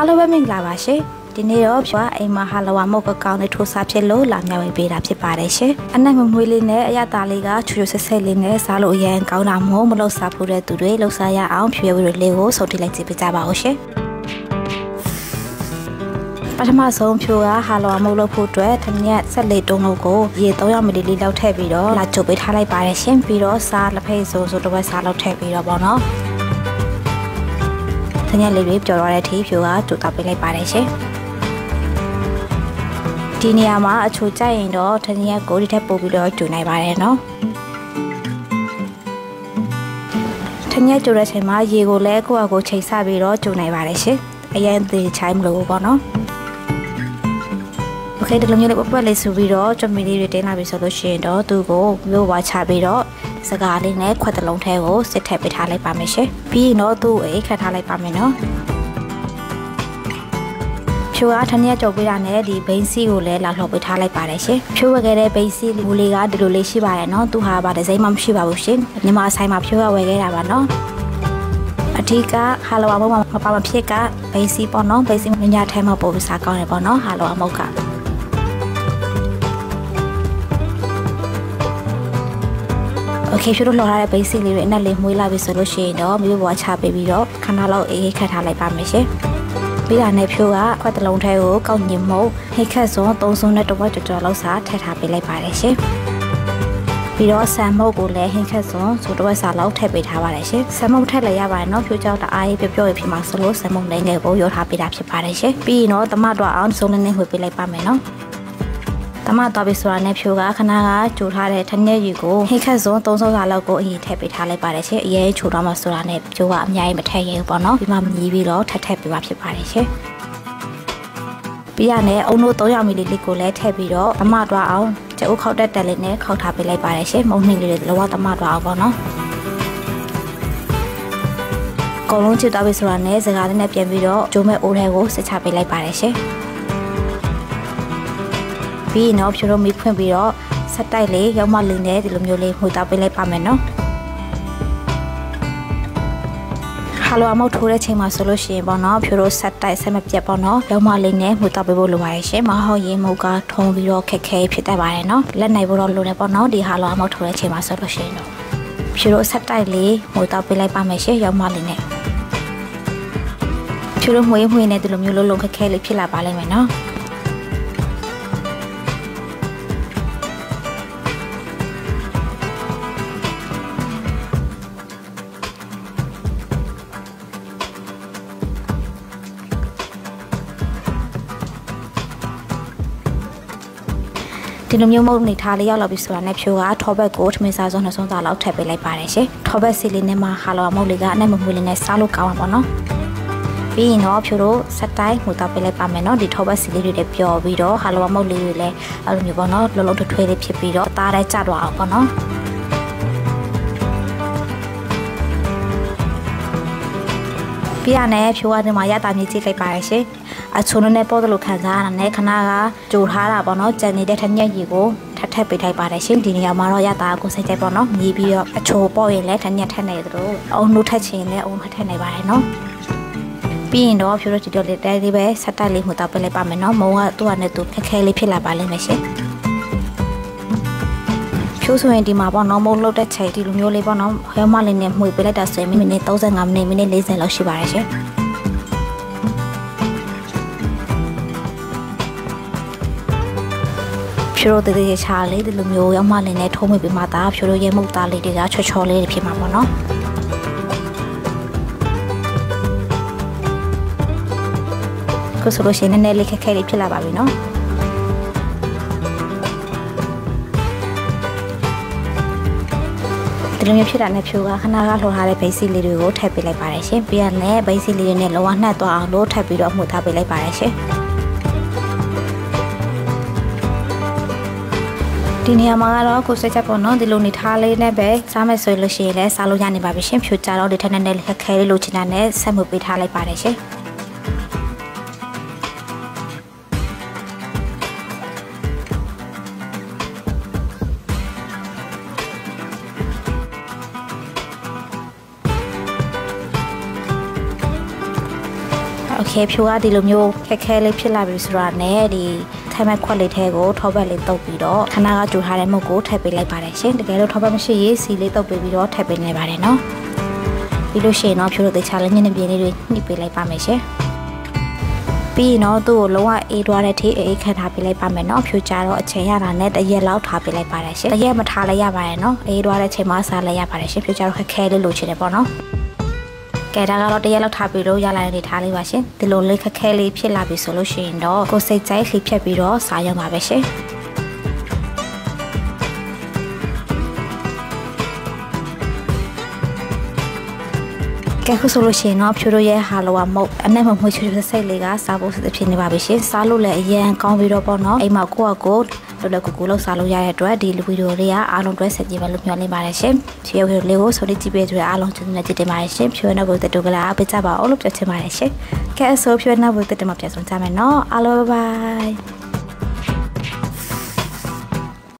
အားလုံးပဲမင်္ဂလာပါရှင်ဒီနေ့တော့ဖြွာအိမ်မှာဟာလဝါမုတ်ကကောင်းနဲ့ထိုးစားဖြစ်လို့လာမြောက်ဝင်ပေးတာဖြစ်ပါတယ်ရှင်အနက်မမွေးလေးနဲ့အရသာလေးကချူချူဆက်ဆက်လေးနဲ့စားလို့အရင်ကောင်းတာမဟုတ်မလို့စားဖို့တဲ့သူတွေလှူစားရအောင်ဖြွေဝီလေးကိုစုပ်ထိလိုက်ကြည့်ပေးကြပါဦးရှင်ပထမဆုံးဖြိုကဟာလောမုတ်လို့ဖို့အတွက်ထညက်ဆက်လေးတုံးလို့ကိုရေ300မီလီလီလောက်ထည့်ပြီးတော့လာချုပ်ပေးထားလိုက်ပါတယ်ရှင်ပြီးတော့စားလက်ဖက်ဆိုဆိုတစ်ဝက်စားလောက်ထည့်ပြီးတော့ပေါ့နော် ။တညက်လေးတွေပျော်သွားတဲ့အထိဖြူကတူတောက်ပေးလိုက်ပါတယ်ရှင်။ဒီနေရာမှာအချိုကြိုက်ရင်တော့တညက်ကိုဒီထက်ပိုပြီးတော့ကျူနိုင်ပါတယ်နော်။တညက်ကျူတဲ့အချိန်မှာရေကိုလည်းကိုယ့်အကိုချိန်ဆပြီးတော့ကျူနိုင်ပါတယ်ရှင်။အရင်သေးချိုင်းမလို့ပေါ့နော်။ခဲဒီလိုမျိုးလေးပပလေးဆိုပြီးတော့ကြွမီလေးတွေတင်းလာပြီဆိုလို့ရှိရင်တော့သူ့ကိုမျိုးဝါချပြီးတော့ စကားလေးနဲ့ခွက်တလုံးထဲကိုစစ်ထည့်ပေးထားလိုက်ပါမယ်ရှင်ပြီးရင်တော့သူ့အိတ်ခတ်ထားလိုက်ပါမယ်နော်ဖြိုအားထနေ့ကြော်ပေးတာနဲ့ဒီဘိန်းစီကိုလည်းလာလှော်ပေးထားလိုက်ပါတယ်ရှင်ဖြိုးဝယ်ခဲ့တဲ့ဘိန်းစီမူလေးကဒီလိုလေးရှိပါတယ်နော်သူဟာဗာဒီဇိုင်းမှမရှိပါဘူးရှင်ညီမဆိုင်မှာဖြိုးရဝယ်ခဲ့တာပါနော်အထီးကဟာလောဝါမုတ်မှာမပါမဖြစ်ကဘိန်းစီပေါ့နော်ဘိန်းစီညညထဲမှာပို့ပြီးစားကောင်းတယ်ပေါ့နော်ဟာလောဝါမုတ်က โอเคဖြိုးလို့လှော်ထားတဲ့ basic လေးတွေအနက်လေးမှုေးလာပြီဆိုလို့ရှိရင်တော့မိဘဘွားချပေးပြီးတော့ခဏလောက်အေးအေးခတ်ထားလိုက်ပါမယ်ရှင်ပြီးတာနဲ့ဖြိုးကခွက်တလုံးထဲကိုကောက်ညင်မုတ်ဟိတ်ခတ်စွန်သုံးစုံနဲ့တဝက်ကြော်ကြော်လောက်စာထည့်ထားပေးလိုက်ပါတယ်ရှင်ပြီးတော့ဆန်မုတ်ကိုလည်းဟင်းခက်စွန်ဆိုတဝက်စာလောက်ထည့်ပေးထားပါတယ်ရှင်ဆန်မုတ်ထည့်လည်းရပါတယ်နော်ဖြိုးကြောက်တအားကြီးပြော့ပြော့ဖြစ်မှာဆိုလို့ဆန်မုတ်လေးငယ်ကိုရောထားပေးတာဖြစ်ပါတယ်ရှင်ပြီးရင်တော့တမတော့အောင်စုံလေးနဲ့ဝှေ့ပေးလိုက်ပါမယ်နော် တမတော်ပြီဆိုတာနဲ့ဖြိုးကခဏကကြိုထားတဲ့ထနေ့ရီကိုဟိတ်ခတ်စွန်သုံးစုံစာလောက်ကိုအရင်ထည့်ပေးထားလိုက်ပါတယ်ရှင်အရင်ချိုတော့မှဆိုတာနဲ့ဖြိုးကအများကြီးမထည့်ရဘူးပေါ့နော်ပြီးမှမြည်ပြီးတော့ထပ်ထည့်ပေးပါဖြစ်ပါတယ်ရှင်ပြီးရနဲ့အုံတို့300မီလီလီကိုလည်းထည့်ပြီးတော့အမတွားအောင်ကျိုးခောက်တက်တက်လေးနဲ့ခောက်ထားပေးလိုက်ပါတယ်ရှင်မုံနှိမ့်လေးတွေလောကတမတွားအောင်ပေါ့နော်အကုန်လုံးချစ်သွားပြီဆိုတာနဲ့စကားလေးနဲ့ပြန်ပြီးတော့ကျိုးမဲ့အိုးထဲကိုစစ်ချပေးလိုက်ပါတယ်ရှင် ပြီးရင်တော့ဖြိုးတော့မိဖွင့်ပြီးတော့ဆက်တိုက်လေးရောက်မှလေးနဲ့ဒီလိုမျိုးလေးမှုတောက်ပေးလိုက်ပါမယ်နော်ဟာလိုအမောက်ထိုးတဲ့ချိန်မှာဆိုလို့ရှိရင်ပေါ့နော်ဖြိုးတို့ဆက်တိုက်ဆက်မပြတ်ပေါ့နော်ရောက်မလေးနဲ့မှုတောက်ပေးဖို့လိုပါတယ်ရှင်မဟုတ်ရင်မုတ်ကထုံးပြီးတော့ခက်ခဲဖြစ်တတ်ပါတယ်နော်လက်နိုင်ဖို့တော့လိုတယ်ပေါ့နော်ဒီဟာလိုအမောက်ထိုးတဲ့ချိန်မှာဆိုလို့ရှိရင်တော့ဖြိုးတို့ဆက်တိုက်လေးမှုတောက်ပေးလိုက်ပါမယ်ရှင်ရောက်မလေးနဲ့ဖြိုးတို့မှွေးမှွေးနဲ့ဒီလိုမျိုးလုံးလုံးခက်ခဲလေးဖြစ်လာပါလိမ့်မယ်နော် ဒီလိုမျိုးမုတ်နေထားလေးရောက်လာပြီဆိုတာနဲ့ဖြိုးကထောဘက်ကိုထမင်းစားစုံနှစ်စုံသားလောက်ထည့်ပေးလိုက်ပါတယ်ရှင်ထောဘက်စီလေးနဲ့မှဟာလောမုတ်လေးကအနက်မမွေးလေးနဲ့စားလို့ကောင်းပါပေါ့နော်ပြီးရင်တော့ဖြိုးတို့ဆက်တိုင်းမှုတော့ပေးလိုက်ပါမယ်နော်ဒီထောဘက်စီလေးတွေလည်းပျော်ပြီးတော့ဟာလောမုတ်လေးတွေလည်းအဲ့လိုမျိုးပေါ့နော်လုံးလုံးထွေးလေးဖြစ်ပြီးတော့သားတဲ့ကြတော့အောင်ပေါ့နော်ပြရနဲ့ဖြိုးကဒီမှာရတာမြေကြည့်လိုက်ပါရရှင် အချုံနဲ့ပေါ့တယ်လို့ခံစားရတာနဲ့ခဏကကြိုထားတာပေါ့နော်ကြံနေတဲ့ထက်ညက်ကြီးကိုထပ်ထပ်ပေးထိုက်ပါတယ်ရှင်ဒီနေရာမှာတော့ရတာကိုစိတ်ကြိုက်ပေါ့နော်မြည်ပြီးတော့အချိုပေါ့ရင်လည်းထက်ညက်ထက်နေသလိုအုံနှုတ်ထက်ချင်လည်းအုံထက်နေပါတယ်နော်ပြီးရင်တော့ဖြိုးရတီတော်လေးတဲလေးပဲဆက်တက်လေးမှုတော့ပေးလိုက်ပါမယ်နော်မုံကသူ့အနေနဲ့သူခက်ခဲလေးဖြစ်လာပါလိမ့်မယ်ရှင်ဖြိုးဆိုရင်ဒီမှာပေါ့နော်မုံလုတ်တဲ့ချိန်ဒီလိုမျိုးလေးပေါ့နော်ဟဲမလေးနဲ့မှွေပေးလိုက်တာဆိုရင်မိနစ်35မိနစ်မိနစ်40လောက်ရှိပါတယ်ရှင် ဖြိုးတို့တည်းချာလေးဒီလိုမျိုးရောက်မှလင်းနဲ့ထုံးမိပြီးမှဒါဖြိုးတို့ရဲမုတ်သားလေးတွေကချောချောလေးတွေဖြစ်မှာပေါ့နော်ခုဆိုလို့ရှိရင်နည်းနည်းလေးခက်ခဲလေးဖြစ်လာပါပြီနော်ဒီလိုမျိုးဖြစ်တာနဲ့ဖြိုးကခဏကလှော်ထားတဲ့ဘိတ်စီလေးတွေကိုထည့်ပေးလိုက်ပါတယ်ရှင်ပြီးရနဲ့ဘိတ်စီလေးတွေနဲ့လောကနှက်သွားအောင်လို့ထပ်ပြီးတော့မှုထားပေးလိုက်ပါတယ်ရှင် ဒီနေရာမှာကတော့ကိုစက်ချက်ပေါ့နော်ဒီလိုနေထားလေးနဲ့ပဲစားမယ်ဆိုလို့ရှိရင်လည်းစားလို့ရနေပါပြီရှင်ဖြူကြတော့ဒီထက်နဲ့နဲ့ခက်ခဲလေးလိုချင်တာနဲ့ဆက်မှုပေးထားလိုက်ပါတယ်ရှင်โอเค เคဖြိုကဒီလိုမျိုးခက်ခဲလေးဖြစ်လာပြီဆိုတာနဲ့ဒီ ထိုင်မဲ့ခွက်လေးထဲကိုထောပတ်လေးတုပ်ပြီးတော့ခဏကကြိုထားတဲ့မုတ်ကိုထည့်ပေးလိုက်ပါတယ်ရှင်တကယ်လို့ထောပတ်မရှိရင်စီလေးတုပ်ပေးပြီးတော့ထည့်ပေးနေပါတယ်နော်ပြီးလို့ရှိရင်တော့ဖြိုးလို့တခြားလည်းညနေပြင်းလေးတွေနှိပ်ပေးလိုက်ပါမယ်ရှင်ပြီးရင်တော့သူ့ကိုလုံးဝအေးသွားတဲ့ထိအေးခတ်ထားပေးလိုက်ပါမယ်နော်ဖြူကြတော့အချိန်ရတာနဲ့တရက်လောက်ထားပေးလိုက်ပါတယ်ရှင်တရက်မထားလိုက်ရပါတယ်နော်အေးသွားတဲ့အချိန်မှစားလိုက်ရပါတယ်ရှင်ဖြူကြတော့ခက်ခဲလေးလိုချင်တယ်ပေါ့နော် ကဲဒါကတော့တရက်လောက်ထားပြီးတော့ရလာတဲ့နေထားလေးပါရှင်ဒီလိုလေးခက်ခဲလေးဖြစ်လာပြီဆိုလို့ရှိရင်တော့ကိုစိတ်ကြိုက်ခလီဖြတ်ပြီးတော့စားရမှာပဲရှင်ကဲခုဆိုလို့ရှိရင်တော့ဖြိုတို့ရဲ့ဟာလောဝမုတ်အနဲ့မမွှေချွတ်စိတ်လေးကစားဖို့ဖြစ်နေပါပြီရှင်စားလို့လည်းအရန်ကောင်းပြီးတော့ပေါ့နော်အိမ်မှာကိုယ့်အကို လောလောကူကူလောက်စားလို့ရတဲ့အတွက်ဒီဗီဒီယိုလေးကအားလုံးတွဲဆက်ကြည့်မယ်လို့မျှော်လင့်ပါတယ်ရှင်ဖြိုရဲ့လေးကိုဆိုလေးကြည့်ပေးကြတဲ့အားလုံးကျေးဇူးနဲ့ကြည့်တင်ပါတယ်ရှင်ဖြိုရဲ့နောက်ကိုတက်တူကလာပေးကြပါအောင်လို့ပြောချင်ပါတယ်ရှင်ကဲအဆိုဖြိုရဲ့နောက်ကိုတက်တယ်မှာပြန်ဆောင်ကြမယ်နော်အားလုံးဘိုင်